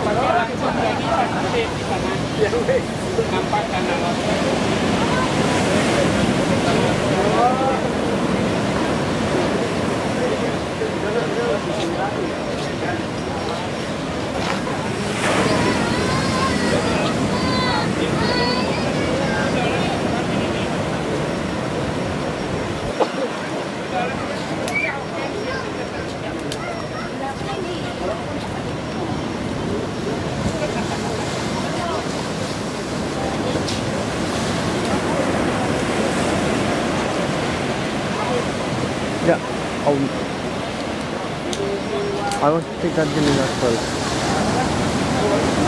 pakai langsung Yeah. Oh. I want to take that Gillian as well.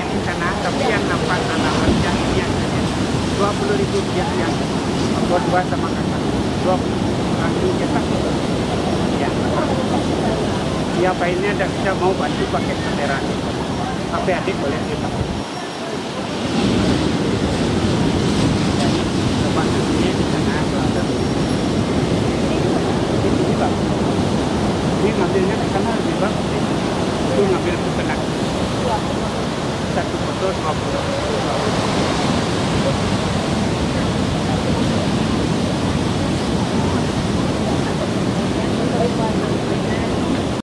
Di sana, tapi yang nampak tanaman jahitnya dua puluh ribu rupiah yang berdua sama kakak. Dua kaki cetak. Ya. Ya, Pak ini ada bisa mau bantu pakai kamera. Apa adik boleh kita? 또 잡아보자.